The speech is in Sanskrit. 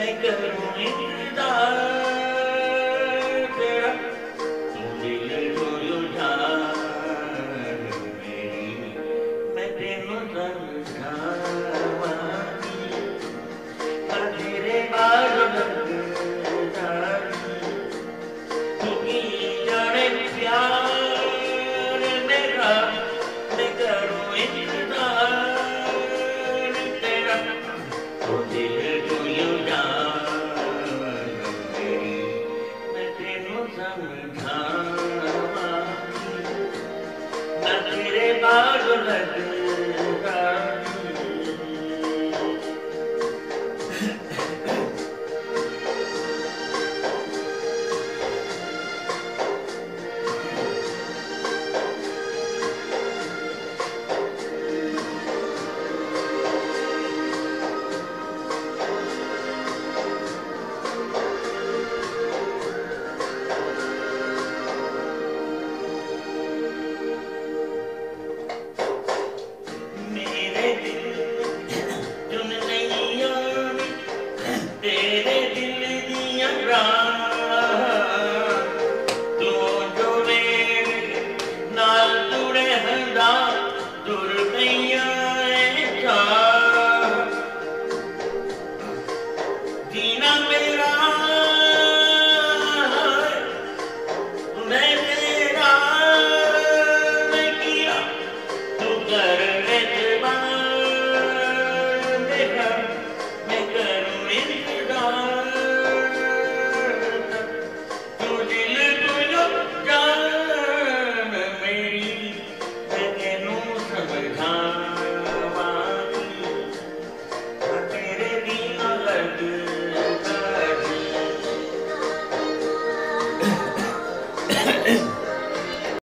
मैं करूं मैं तेनों Another day. Run.